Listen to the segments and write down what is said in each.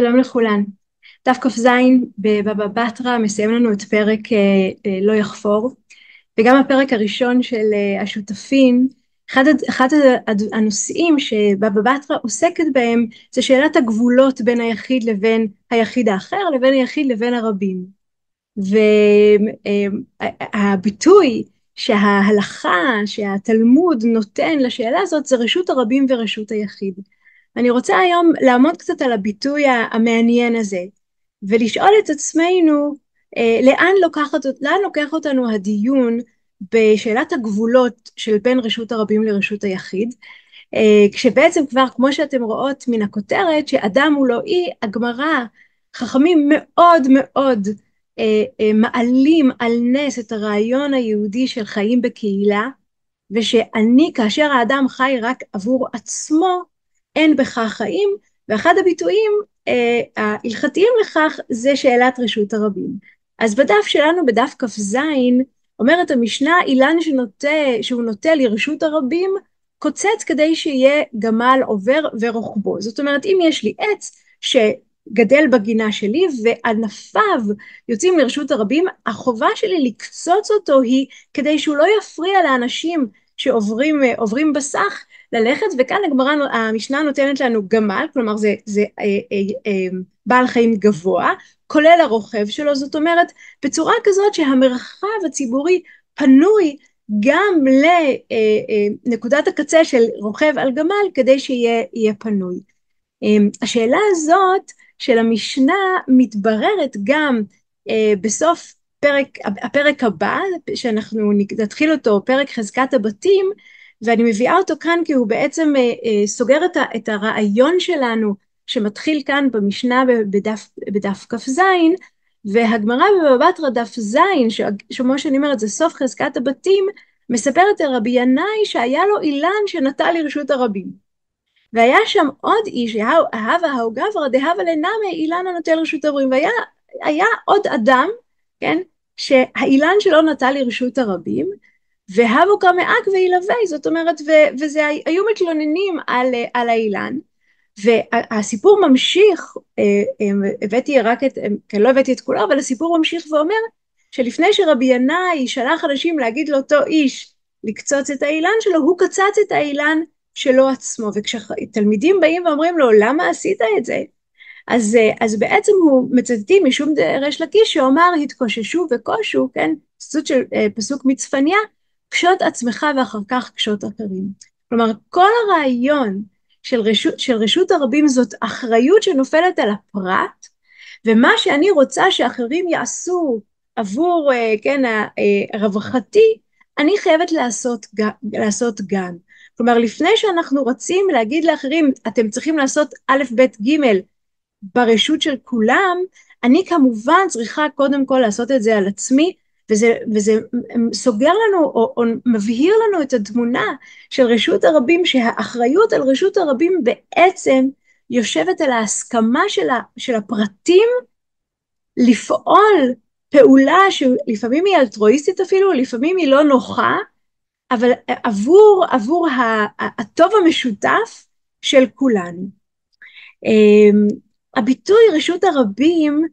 שלום לכולן. דף כ"ז בבבא בתרא מסיים לנו את פרק אה, אה, לא יחפור וגם הפרק הראשון של אה, השותפים אחד, אחד הנושאים שבבא בתרא עוסקת בהם זה שאלת הגבולות בין היחיד לבין היחיד האחר לבין היחיד לבין הרבים והביטוי שההלכה שהתלמוד נותן לשאלה הזאת זה רשות הרבים ורשות היחיד אני רוצה היום לעמוד קצת על הביטוי המעניין הזה ולשאול את עצמנו אה, לאן, לוקחת, לאן לוקח אותנו הדיון בשאלת הגבולות של בין רשות הרבים לרשות היחיד? אה, כשבעצם כבר כמו שאתם רואות מן הכותרת שאדם הוא לא אי הגמרא חכמים מאוד מאוד אה, אה, מעלים על נס את הרעיון היהודי של חיים בקהילה ושאני כאשר האדם חי רק עבור עצמו אין בכך חיים ואחד הביטויים אה, ההלכתיים לכך זה שאלת רשות הרבים. אז בדף שלנו בדף כ"ז אומרת המשנה אילן שנוטה, שהוא נוטה לרשות הרבים קוצץ כדי שיהיה גמל עובר ורוחבו. זאת אומרת אם יש לי עץ שגדל בגינה שלי וענפיו יוצאים לרשות הרבים החובה שלי לקצוץ אותו היא כדי שהוא לא יפריע לאנשים שעוברים בסך ללכת וכאן הגמרא המשנה נותנת לנו גמל כלומר זה, זה אה, אה, אה, בעל חיים גבוה כולל הרוכב שלו זאת אומרת בצורה כזאת שהמרחב הציבורי פנוי גם לנקודת אה, הקצה של רוכב על גמל כדי שיהיה פנוי. אה, השאלה הזאת של המשנה מתבררת גם אה, בסוף פרק, הפרק הבא שאנחנו נתחיל אותו פרק חזקת הבתים ואני מביאה אותו כאן כי הוא בעצם אה, אה, סוגר את, הרעיון שלנו שמתחיל כאן במשנה בדף, בדף כ"ז והגמרא בבבא בתרא דף ז' שכמו שאני אומרת זה סוף חזקת הבתים מספרת על רבי ינאי שהיה לו אילן שנטע לרשות הרבים. והיה שם עוד איש אהבה האו גברא דהבה לנמי אילן הנוטה לרשות הרבים. והיה עוד אדם כן שהאילן שלו נטע לרשות הרבים והבו כמאק וילווה, זאת אומרת, ו, וזה היו מתלוננים על, על האילן, והסיפור ממשיך, אה, אה, הבאתי רק את, כן לא הבאתי את כולו, אבל הסיפור ממשיך ואומר שלפני שרבי ינאי שלח אנשים להגיד לאותו איש לקצוץ את האילן שלו, הוא קצץ את האילן שלו עצמו, וכשתלמידים באים ואומרים לו למה עשית את זה? אז, אז בעצם הוא מצטטים משום ריש לקיש שאומר התקוששו וקושו, כן, ציטוט של פסוק מצפניה, קשוט עצמך ואחר כך קשוט אחרים. כלומר כל הרעיון של רשות, של רשות הרבים זאת אחריות שנופלת על הפרט ומה שאני רוצה שאחרים יעשו עבור אה, כן אה, רווחתי אני חייבת לעשות, לעשות גם. כלומר לפני שאנחנו רוצים להגיד לאחרים אתם צריכים לעשות א' ב' ג' ברשות של כולם אני כמובן צריכה קודם כל לעשות את זה על עצמי וזה, וזה סוגר לנו או, או מבהיר לנו את התמונה של רשות הרבים שהאחריות על רשות הרבים בעצם יושבת על ההסכמה של, של הפרטים לפעול פעולה שלפעמים היא אלטרואיסטית אפילו, לפעמים היא לא נוחה, אבל עבור, עבור הטוב המשותף של כולנו. אמ, הביטוי רשות הרבים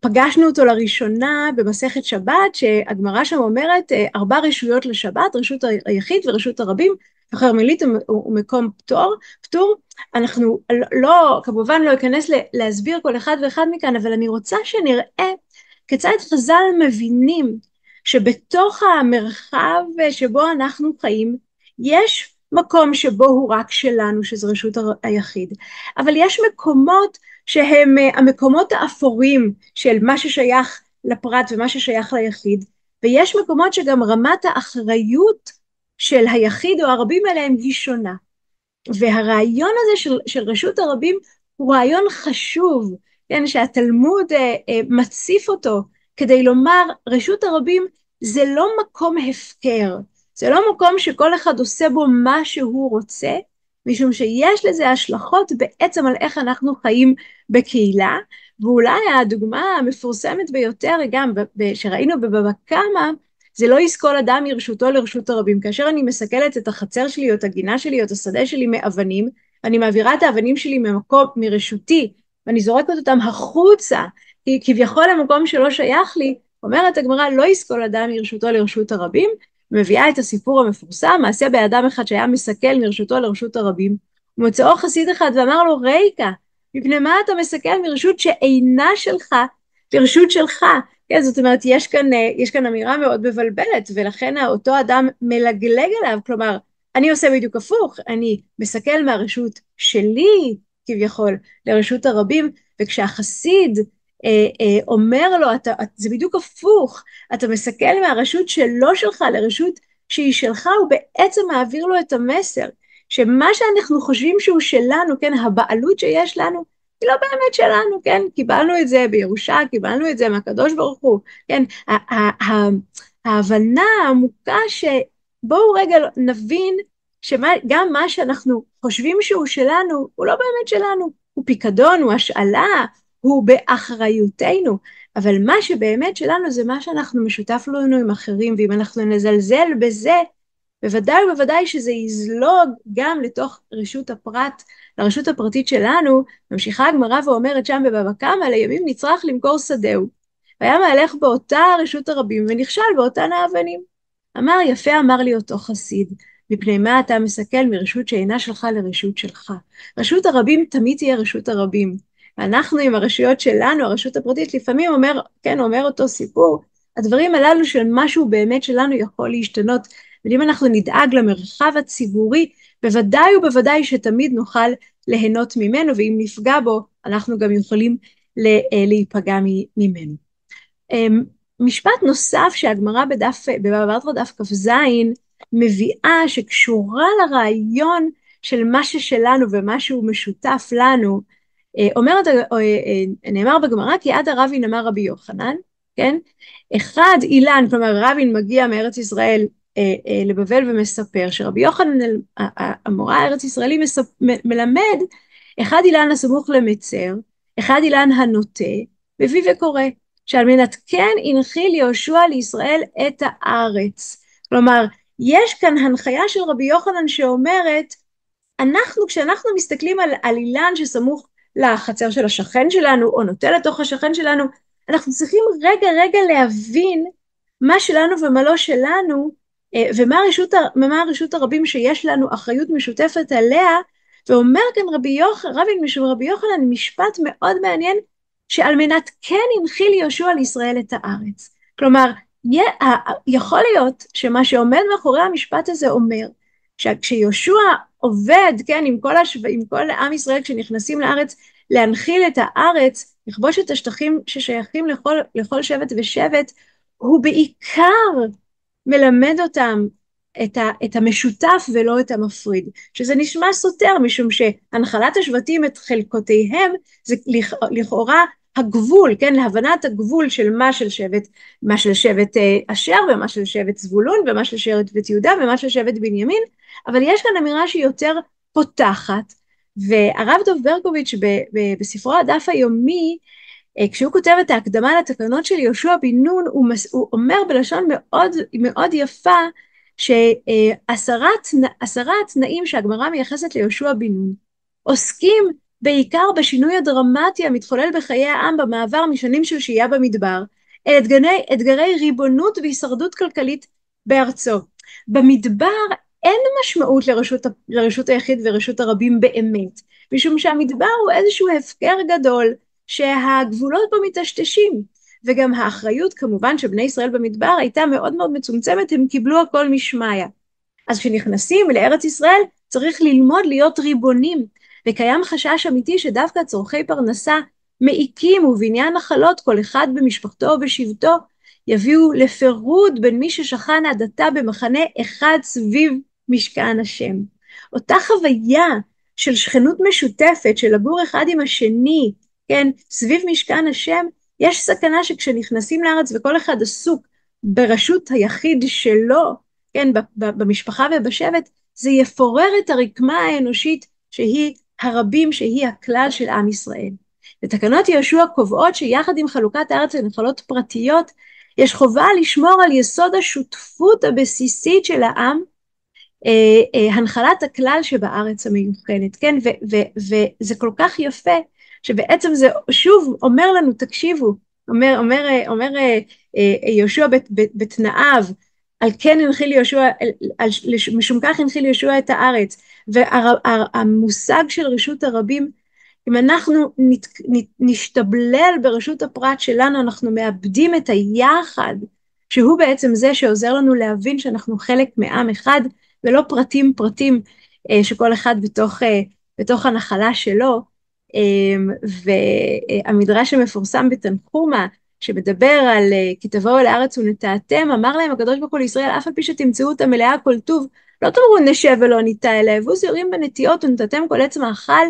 פגשנו אותו לראשונה במסכת שבת שהגמרא שם אומרת אה, ארבע רשויות לשבת רשות היחיד ורשות הרבים החרמלית הוא מקום פטור פטור. אנחנו לא כמובן לא אכנס להסביר כל אחד ואחד מכאן אבל אני רוצה שנראה כיצד חז"ל מבינים שבתוך המרחב שבו אנחנו חיים יש מקום שבו הוא רק שלנו שזה רשות היחיד. אבל יש מקומות שהם אה, המקומות האפורים של מה ששייך לפרט ומה ששייך ליחיד ויש מקומות שגם רמת האחריות של היחיד או הרבים עליהם היא שונה. והרעיון הזה של, של רשות הרבים הוא רעיון חשוב כן שהתלמוד אה, אה, מציף אותו כדי לומר רשות הרבים זה לא מקום הפקר זה לא מקום שכל אחד עושה בו מה שהוא רוצה משום שיש לזה השלכות בעצם על איך אנחנו חיים בקהילה, ואולי הדוגמה המפורסמת ביותר גם שראינו בבבא קמא, זה לא יסקול אדם מרשותו לרשות הרבים. כאשר אני מסכלת את החצר שלי או את הגינה שלי או את השדה שלי מאבנים, אני מעבירה את האבנים שלי ממקום, מרשותי ואני זורקת אותם החוצה, כי כביכול למקום שלא שייך לי, אומרת הגמרא לא יסקול אדם מרשותו לרשות הרבים, מביאה את הסיפור המפורסם, מעשה באדם אחד שהיה מסכל מרשותו לרשות הרבים, ומוצאו חסיד אחד ואמר לו, ריקה, מפני מה אתה מסכל מרשות שאינה שלך? לרשות שלך? כן, זאת אומרת, יש כאן, אה, יש כאן אמירה מאוד מבלבלת, ולכן אותו אדם מלגלג עליו, כלומר, אני עושה בדיוק הפוך, אני מסכל מהרשות שלי, כביכול, לרשות הרבים, וכשהחסיד אומר לו, אתה, זה בדיוק הפוך, אתה מסכל מהרשות שלא שלך לרשות שהיא שלך, הוא בעצם מעביר לו את המסר, שמה שאנחנו חושבים שהוא שלנו, כן, הבעלות שיש לנו, היא לא באמת שלנו, כן, קיבלנו את זה בירושה, קיבלנו את זה מהקדוש ברוך הוא, כן, ההבנה העמוקה שבואו רגע נבין שגם מה שאנחנו חושבים שהוא שלנו, הוא לא באמת שלנו, הוא פיקדון, הוא השאלה, הוא באחריותנו, אבל מה שבאמת שלנו זה מה שאנחנו משותף לנו עם אחרים, ואם אנחנו נזלזל בזה, בוודאי ובוודאי שזה יזלוג גם לתוך רשות הפרט, לרשות הפרטית שלנו, ממשיכה הגמרא ואומרת שם בבבא קמא, לימים נצרך למכור שדהו. והיה מהלך באותה רשות הרבים ונכשל באותן האבנים. אמר יפה אמר לי אותו חסיד, מפני מה אתה מסכל מרשות שאינה שלך לרשות שלך. רשות הרבים תמיד תהיה רשות הרבים. אנחנו עם הרשויות שלנו, הרשות הפרטית, לפעמים אומר, כן, אומר אותו סיפור, הדברים הללו של משהו באמת שלנו יכול להשתנות, ואם אנחנו נדאג למרחב הציבורי, בוודאי ובוודאי שתמיד נוכל ליהנות ממנו, ואם נפגע בו, אנחנו גם יכולים אה, להיפגע ממנו. אמ, משפט נוסף שהגמרא בדף, בבבא דף כ"ז, מביאה שקשורה לרעיון של מה ששלנו ומה שהוא משותף לנו, אומרת, אה, אה, נאמר בגמרא כי עד הרבין אמר רבי יוחנן, כן? אחד אילן, כלומר רבין מגיע מארץ ישראל לבבל ומספר שרבי יוחנן המורה הארץ ישראלי. מלמד אחד אילן הסמוך למצר, אחד אילן הנוטה, מביא וקורא, שעל מנת כן הנחיל יהושע לישראל את הארץ. כלומר, יש כאן הנחיה של רבי יוחנן שאומרת, אנחנו, כשאנחנו מסתכלים על, על אילן שסמוך לחצר של השכן שלנו, או נוטה לתוך השכן שלנו, אנחנו צריכים רגע רגע להבין מה שלנו ומה לא שלנו, אה, ומה הרשות, ומה הרשות הרבים שיש לנו אחריות משותפת עליה, ואומר כאן רבי יוחנן, רבין רבי יוחנן משפט מאוד מעניין, שעל מנת כן הנחיל יהושע לישראל את הארץ. כלומר, יכול להיות שמה שעומד מאחורי המשפט הזה אומר, שכשיהושע עובד, כן, עם כל, השו... עם כל עם ישראל כשנכנסים לארץ, להנחיל את הארץ, לכבוש את השטחים ששייכים לכל, לכל שבט ושבט, הוא בעיקר מלמד אותם את, ה, את המשותף ולא את המפריד, שזה נשמע סותר משום שהנחלת השבטים את חלקותיהם זה לכאורה הגבול, כן, להבנת הגבול של מה של שבט, מה של שבט אה, אשר ומה של שבט זבולון ומה של שבט יהודה ומה של שבט בנימין, אבל יש כאן אמירה שהיא יותר פותחת, והרב דב ברקוביץ' בספרו הדף היומי, אה, כשהוא כותב את ההקדמה לתקנות של יהושע בן נון, הוא, הוא אומר בלשון מאוד, מאוד יפה, שעשרה התנאים שהגמרא מייחסת ליהושע בן נון עוסקים בעיקר בשינוי הדרמטי המתחולל בחיי העם במעבר משנים של שהייה במדבר, אל אתגרי, אתגרי ריבונות והישרדות כלכלית בארצו. במדבר אין משמעות לרשות, לרשות היחיד ורשות הרבים באמת, משום שהמדבר הוא איזשהו הפקר גדול שהגבולות בו מטשטשים, וגם האחריות כמובן של בני ישראל במדבר הייתה מאוד מאוד מצומצמת, הם קיבלו הכל משמיא. אז כשנכנסים לארץ ישראל צריך ללמוד להיות ריבונים, וקיים חשש אמיתי שדווקא צורכי פרנסה מעיקים ובניין נחלות כל אחד במשפחתו ובשבטו יביאו לפירוד בין מי ששכן עד עתה במחנה אחד סביב משכן השם. אותה חוויה של שכנות משותפת, של לגור אחד עם השני, כן, סביב משכן השם, יש סכנה שכשנכנסים לארץ וכל אחד עסוק ברשות היחיד שלו, כן, במשפחה ובשבט, זה יפורר את הרקמה האנושית שהיא הרבים שהיא הכלל של עם ישראל. ותקנות יהושע קובעות שיחד עם חלוקת הארץ לנחלות פרטיות, יש חובה לשמור על יסוד השותפות הבסיסית של העם, הנחלת הכלל שבארץ המיוחדת, כן? וזה כל כך יפה, שבעצם זה שוב אומר לנו, תקשיבו, אומר, אומר, אומר יהושע בתנאיו, על כן הנחיל יהושע, משום כך הנחיל יהושע את הארץ, והמושג של רשות הרבים, אם אנחנו נת, נשתבלל ברשות הפרט שלנו, אנחנו מאבדים את היחד, שהוא בעצם זה שעוזר לנו להבין שאנחנו חלק מעם אחד, ולא פרטים פרטים אה, שכל אחד בתוך, אה, בתוך הנחלה שלו. אה, והמדרש המפורסם בתנחומה, שמדבר על כי תבואו אל הארץ ונטעתם, אמר להם הקדוש ברוך הוא לישראל, אף על פי שתמצאו אותה מלאה כל טוב, לא תאמרו נשב ולא ניטע, אלא הבוז יורים בנטיעות ונטעתם כל עץ מאכל,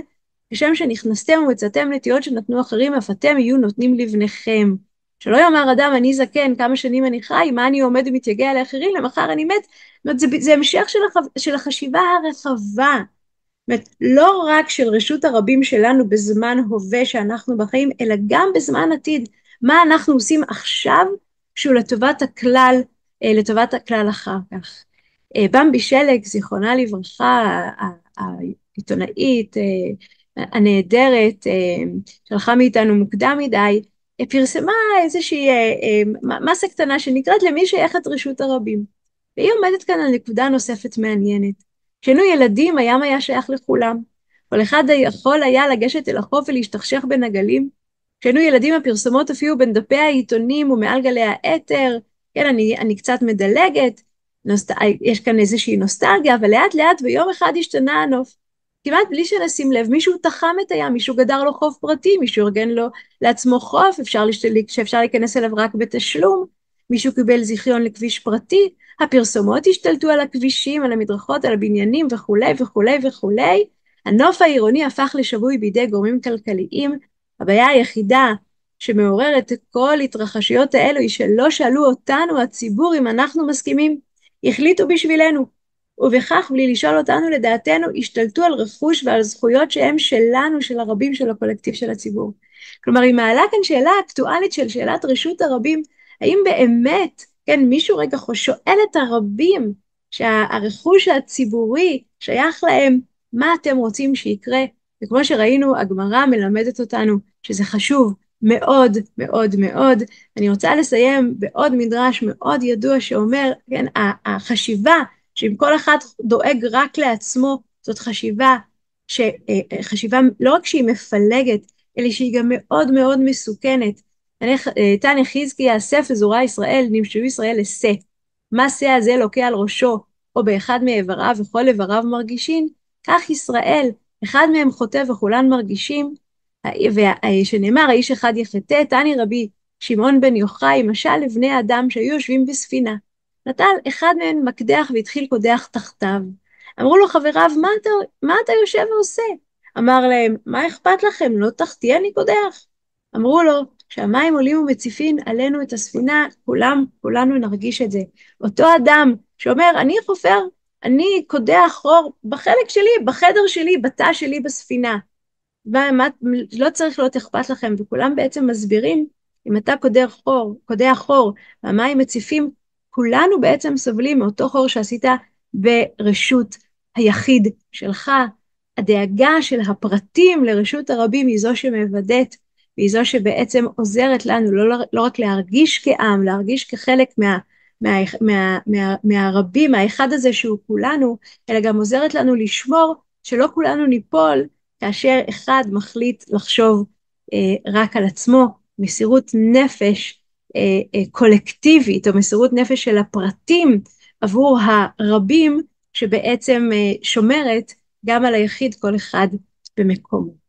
כשם שנכנסתם ומצאתם נטיעות שנתנו אחרים, אף אתם יהיו נותנים לבניכם. שלא יאמר אדם, אני זקן, כמה שנים אני חי, מה אני עומד ומתייגע לאחרים, למחר אני מת. זאת אומרת, זה, זה המשך של, הח, של החשיבה הרחבה. זאת אומרת, לא רק של רשות הרבים שלנו בזמן הווה שאנחנו בחיים, אלא גם בזמן עתיד. מה אנחנו עושים עכשיו שהוא לטובת הכלל, אה, לטובת הכלל אחר כך. אה, במבי שלג, זיכרונה לברכה, העיתונאית אה, הנהדרת, שלחה מאיתנו מוקדם מדי, פרסמה איזושהי מסה קטנה שנקראת למי שייכת רשות הרבים. והיא עומדת כאן על נקודה נוספת מעניינת. כשהיינו ילדים הים היה שייך לכולם. כל אחד יכול היה לגשת אל החוף ולהשתכשך בין הגלים, כשהיינו ילדים הפרסומות הופיעו בין דפי העיתונים ומעל גלי האתר, כן, אני, אני קצת מדלגת, נוסט... יש כאן איזושהי נוסטלגיה, אבל לאט לאט ביום אחד השתנה הנוף. כמעט בלי שנשים לב, מישהו תחם את הים, מישהו גדר לו חוף פרטי, מישהו ארגן לו לעצמו חוף. שאפשר להיכנס אליו רק בתשלום, מישהו קיבל זיכיון לכביש פרטי, הפרסומות השתלטו על הכבישים, על המדרכות, על הבניינים וכולי וכולי וכולי. הנוף העירוני הפך לשבוי בידי גורמים כלכליים, הבעיה היחידה שמעוררת את כל התרחשויות האלו היא שלא שאלו אותנו, הציבור, אם אנחנו מסכימים. החליטו בשבילנו. ובכך, בלי לשאול אותנו לדעתנו, השתלטו על רכוש ועל זכויות שהם שלנו, של הרבים של הקולקטיב של הציבור. כלומר, היא מעלה כאן שאלה אקטואלית של שאלת רשות הרבים, האם באמת, כן, מישהו רגע שואל את הרבים שהרכוש הציבורי שייך להם, מה אתם רוצים שיקרה? וכמו שראינו, הגמרא מלמדת אותנו שזה חשוב מאוד מאוד מאוד. אני רוצה לסיים בעוד מדרש מאוד ידוע שאומר, כן, החשיבה שאם כל אחד דואג רק לעצמו, זאת חשיבה, ש, אה, חשיבה לא רק שהיא מפלגת, אלא שהיא גם מאוד מאוד מסוכנת. תנא חזקי יאסף אזורי ישראל, נמשו ישראל לשה. מה שא הזה לוקה על ראשו, או באחד מאיבריו וכל איבריו מרגישים, כך ישראל, אחד מהם חוטא וכולן מרגישים, שנאמר האיש אחד יחטא, תני רבי שמעון בן יוחאי, משל לבני אדם שהיו יושבים בספינה. נטל אחד מהם מקדח והתחיל קודח תחתיו. אמרו לו חבריו, מה אתה, מה אתה יושב ועושה? אמר להם, מה אכפת לכם? לא תחתי אני קודח. אמרו לו, כשהמים עולים ומציפים עלינו את הספינה, כולם, כולנו נרגיש את זה. אותו אדם שאומר, אני חופר, אני קודח חור בחלק שלי, בחדר שלי, בתא שלי בספינה. ומה, לא צריך להיות אכפת לכם, וכולם בעצם מסבירים, אם אתה קודח חור, קודח חור, והמים מציפים, כולנו בעצם סובלים מאותו חור שעשית ברשות היחיד שלך. הדאגה של הפרטים לרשות הרבים היא זו שמוודאת, והיא זו שבעצם עוזרת לנו לא, לא רק להרגיש כעם, להרגיש כחלק מה, מה, מה, מה, מהרבים, מהאחד הזה שהוא כולנו, אלא גם עוזרת לנו לשמור שלא כולנו ניפול כאשר אחד מחליט לחשוב אה, רק על עצמו, מסירות נפש קולקטיבית או מסירות נפש של הפרטים עבור הרבים שבעצם אה, שומרת גם על היחיד כל אחד במקומו.